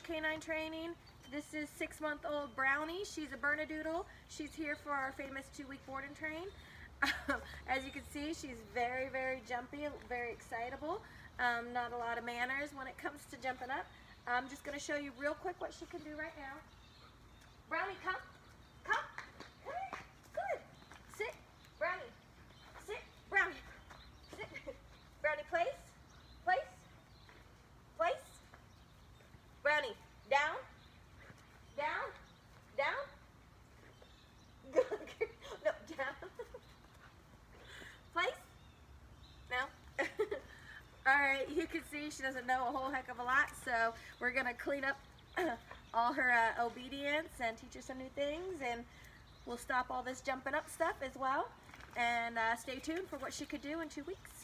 Canine Training. This is six-month-old Brownie. She's a Bernedoodle. She's here for our famous two-week board and train. As you can see, she's very, very jumpy, very excitable. Um, not a lot of manners when it comes to jumping up. I'm just going to show you real quick what she can do right now. Brownie. Come. you can see she doesn't know a whole heck of a lot, so we're gonna clean up all her uh, obedience and teach her some new things, and we'll stop all this jumping up stuff as well. And uh, stay tuned for what she could do in two weeks.